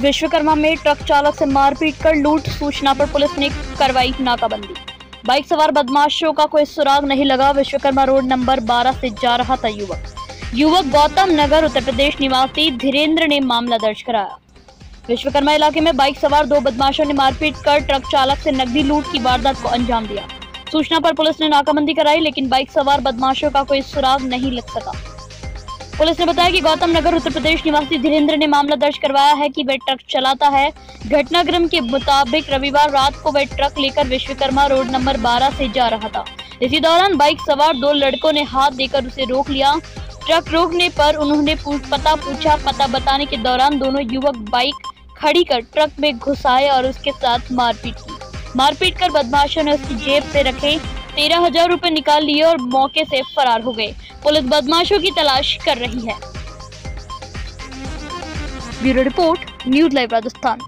विश्वकर्मा में ट्रक चालक से मारपीट कर लूट, सूचना पर पुलिस ने करवाई नाकाबंदी। बाइक सवार बदमाशों का कोई सुराग नहीं लगा। विश्वकर्मा रोड नंबर 12 से जा रहा था युवक। युवक गौतम नगर, उत्तर प्रदेश निवासी धीरेन्द्र ने मामला दर्ज कराया। विश्वकर्मा इलाके में बाइक सवार दो बदमाशों ने मारपीट कर ट्रक चालक से नकदी लूट की वारदात को अंजाम दिया। सूचना पर पुलिस ने नाकाबंदी कराई, लेकिन बाइक सवार बदमाशों का कोई सुराग नहीं लग सका। पुलिस ने बताया कि गौतम नगर, उत्तर प्रदेश निवासी धीरेन्द्र ने मामला दर्ज करवाया है कि वह ट्रक चलाता है। घटनाक्रम के मुताबिक रविवार रात को वह ट्रक लेकर विश्वकर्मा रोड नंबर 12 से जा रहा था। इसी दौरान बाइक सवार दो लड़कों ने हाथ देकर उसे रोक लिया। ट्रक रोकने पर उन्होंने पता पूछा। पता बताने के दौरान दोनों युवक बाइक खड़ी कर ट्रक में घुसाए और उसके साथ मारपीट की। मारपीट कर बदमाशों ने उसकी जेब से रखे। तेरह हज़ार रूपए निकाल लिए और मौके से फरार हो गए। पुलिस बदमाशों की तलाश कर रही है। Bureau report, news live Rajasthan.